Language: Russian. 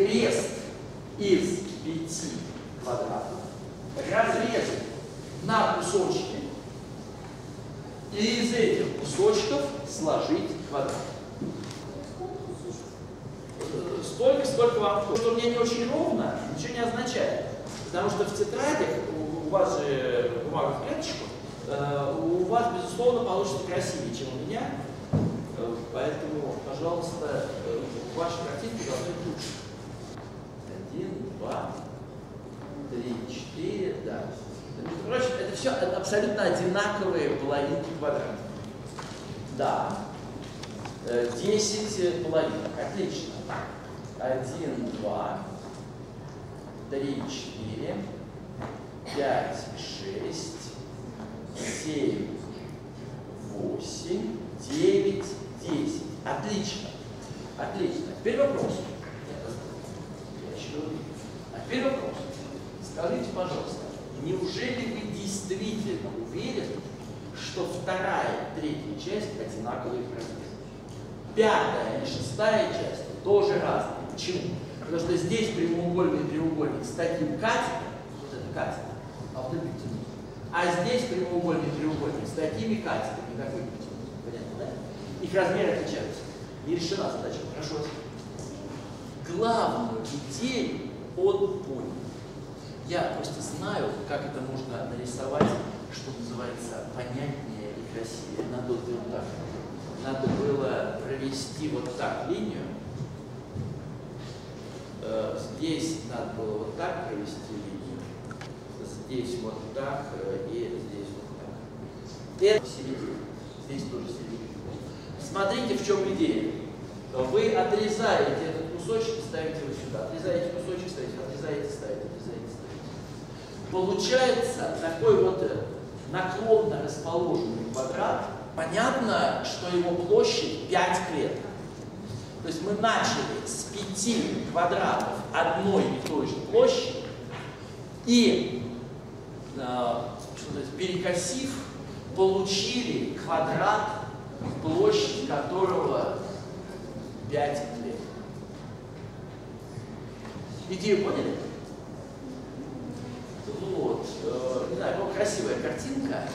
крест из пяти квадратов разрезать на кусочки и из этих кусочков сложить квадрат. Столько, сколько вам входит. Что у меня не очень ровно, ничего не означает. Потому что в тетрадях, у, вас же бумага в клеточку, э, у вас, безусловно, получится красивее, чем у меня. Э, поэтому, пожалуйста, э, ваши картинки должны быть все абсолютно одинаковые половинки квадрата. Да. Э, десять половинок. Отлично. Один, два, три, четыре, пять, шесть, семь, восемь, девять, десять. Отлично. Отлично. Теперь вопрос. Я еще... А теперь вопрос. Скажите, пожалуйста, неужели вы действительно уверены, что вторая и третья часть одинаковые по Пятая и шестая часть тоже разные. Почему? Потому что здесь прямоугольный треугольник с таким катетом, вот это катет, а вот это битюн. А здесь прямоугольный треугольник с такими катетами, какой битюн. Понятно, да? Их размеры отличаются. Не решена задача. Хорошо. Главную идею он понял. Я просто знаю, как это можно нарисовать, что называется, понятнее и красивее. Надо вот так. Надо было провести вот так линию. Э, здесь надо было вот так провести линию. Здесь вот так э, и здесь вот так. Это середина. Здесь тоже середина. Смотрите, в чем идея. Вы отрезаете этот кусочек и ставите его сюда. Отрезаете кусочек, ставите, отрезаете, ставите, отрезаете, ставите. Получается такой вот э, наклонно расположенный квадрат. Понятно, что его площадь 5 клеток. То есть мы начали с 5 квадратов одной и той же площади и, э, перекосив, получили квадрат, площадь которого 5 клеток. Идею поняли? Вот. Э, не знаю, красивая картинка.